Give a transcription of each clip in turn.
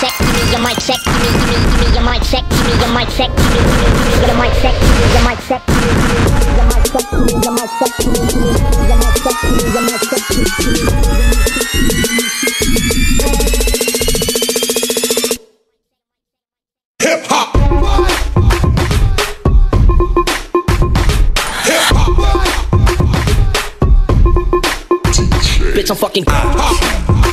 sec, give me your mic sec, give me, give me, me your mic sec, give me your mic sec, give me, me, me your mic sec, give me your mic sec, give me, me, your give me your mic sec, give me, give me, your give me your mic sec, give me, give me. Hip hop. Hip hop. Bitch, I'm fucking.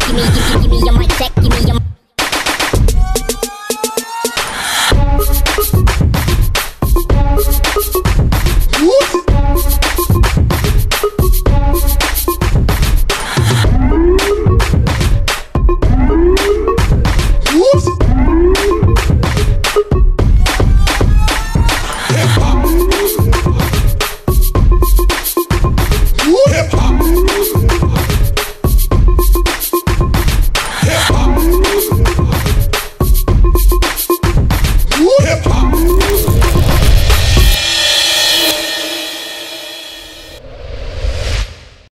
Give me, give me, give me your mic check. Give me your.